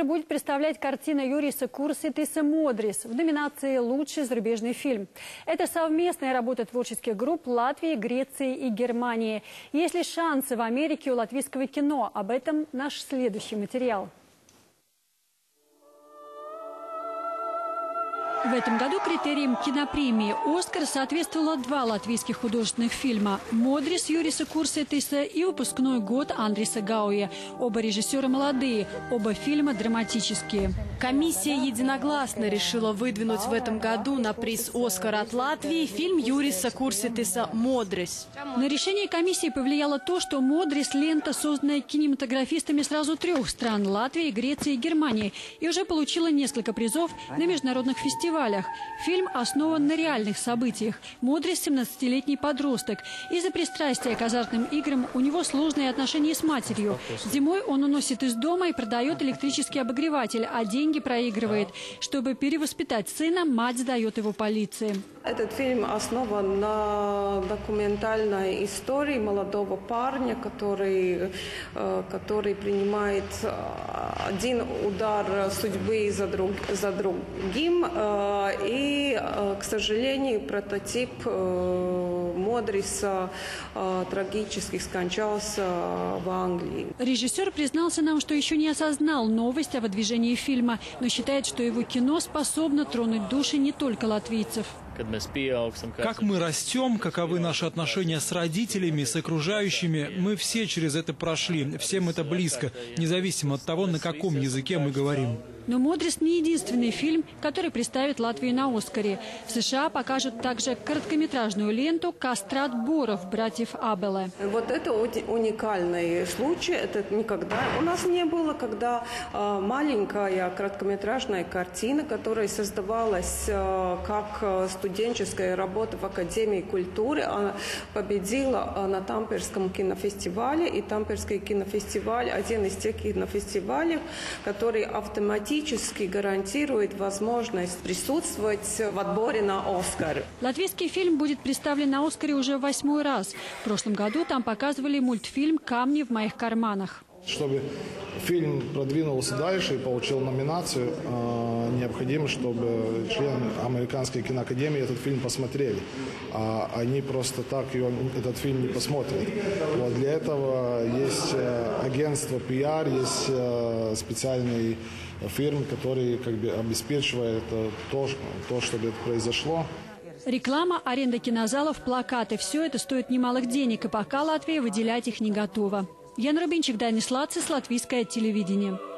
Оскар будет представлять картина Юриса Курситиса «Модрис» в номинации «Лучший зарубежный фильм». Это совместная работа творческих групп Латвии, Греции и Германии. Есть ли шансы в Америке у латвийского кино? Об этом наш следующий материал. В этом году критериям кинопремии «Оскар» соответствовало два латвийских художественных фильма «Модрис» Юриса Курсетиса и «Выпускной год» Андриса Гауя. Оба режиссера молодые, оба фильма драматические. Комиссия единогласно решила выдвинуть в этом году на приз «Оскар» от Латвии фильм Юриса Курсетиса «Модрис». На решение комиссии повлияло то, что «Модрис» – лента, созданная кинематографистами сразу трех стран – Латвии, Греции и Германии, и уже получила несколько призов на международных фестивалях фестивалях. Фильм основан на реальных событиях. Модрис – 17-летний подросток. Из-за пристрастия к азартным играм у него сложные отношения с матерью. Зимой он уносит из дома и продает электрический обогреватель, а деньги проигрывает. Чтобы перевоспитать сына, мать сдает его полиции. Этот фильм основан на документальной истории молодого парня, который, э, который принимает э, один удар судьбы за, друг, за другим. Э, и, к сожалению, прототип Модриса трагически скончался в Англии. Режиссер признался нам, что еще не осознал новость о выдвижении фильма, но считает, что его кино способно тронуть души не только латвийцев. Как мы растем, каковы наши отношения с родителями, с окружающими, мы все через это прошли, всем это близко, независимо от того, на каком языке мы говорим. Но «Модрис» не единственный фильм, который представит Латвию на «Оскаре». В США покажут также короткометражную ленту «Кастрат Боров» братьев Абеле. Вот это уникальный случай. Это никогда у нас не было, когда э, маленькая короткометражная картина, которая создавалась э, как студенческая работа в Академии культуры, она победила э, на Тамперском кинофестивале. И Тамперский кинофестиваль – один из тех кинофестивалей, который автоматически гарантирует возможность присутствовать в отборе на «Оскар». Латвийский фильм будет представлен на «Оскаре» уже восьмой раз. В прошлом году там показывали мультфильм «Камни в моих карманах». Чтобы фильм продвинулся дальше и получил номинацию, э, необходимо, чтобы члены Американской киноакадемии этот фильм посмотрели. А они просто так его, этот фильм не посмотрят. Вот для этого есть э, агентство PR, есть э, специальный фирмы, которые как бы обеспечивают то, то, чтобы это произошло. Реклама, аренда кинозалов, плакаты – все это стоит немалых денег, и пока Латвия выделять их не готова. Яна Рубинчик, Данис Лацис, Латвийское телевидение.